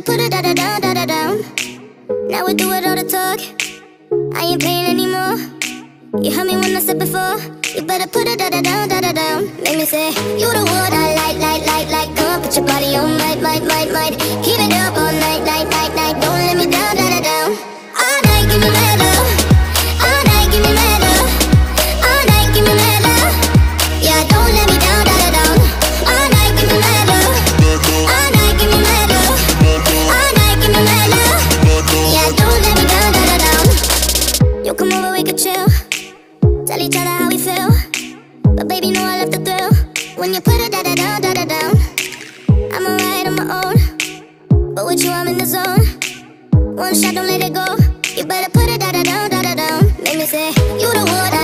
Put it down, da da down. Now we do it all the talk. I ain't playing anymore. You heard me when I said before. You better put it down, da da down. Make me say, You the one I like, like, like, like. Come on, put your body on, might, might, might, might. You come over, we could chill. Tell each other how we feel. But baby, know I love the thrill. When you put it da da down, da da down. I'm alright on my own. But with you, I'm in the zone. One shot, don't let it go. You better put it da da down, da da down. Make me say.